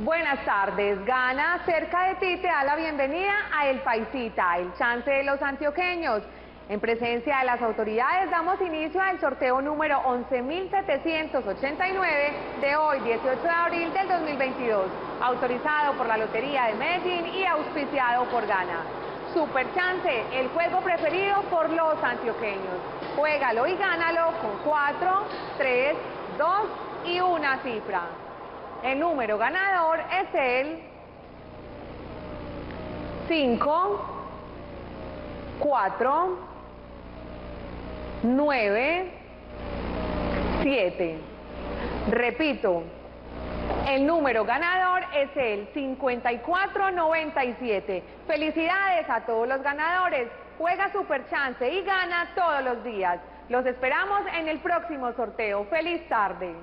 Buenas tardes. Gana cerca de ti te da la bienvenida a El Paisita, el chance de los antioqueños. En presencia de las autoridades damos inicio al sorteo número 11.789 de hoy, 18 de abril del 2022, autorizado por la Lotería de Medellín y auspiciado por Gana. Super Chance, el juego preferido por los antioqueños. Juégalo y gánalo con 4, 3, 2 y una cifra. El número ganador es el 5, 4, 9, 7. Repito, el número ganador es el 5497. Felicidades a todos los ganadores. Juega Super Chance y gana todos los días. Los esperamos en el próximo sorteo. Feliz tarde.